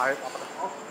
Air.